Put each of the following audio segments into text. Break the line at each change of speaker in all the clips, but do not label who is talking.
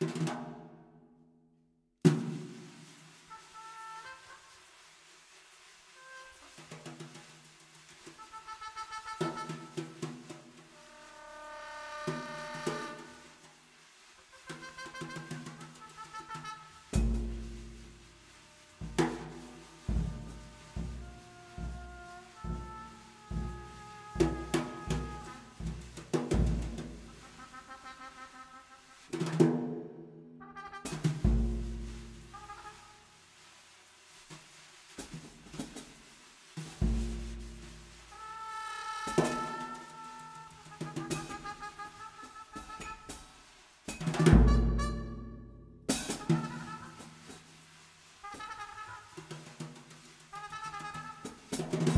Thank you.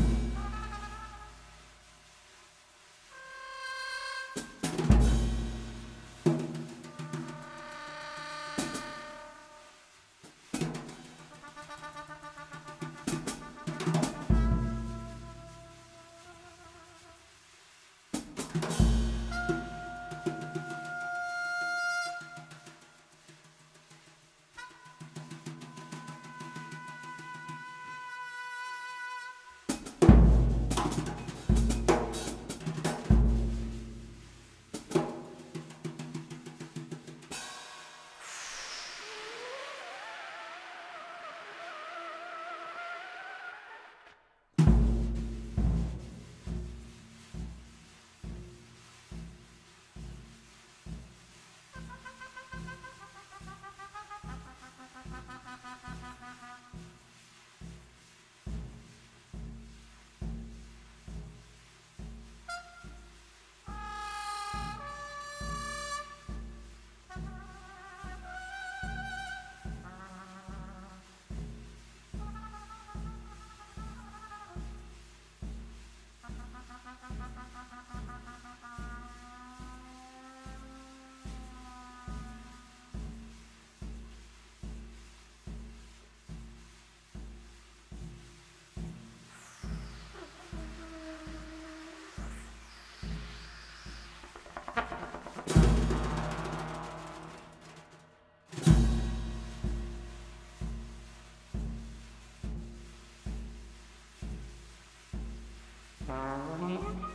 Uh-huh.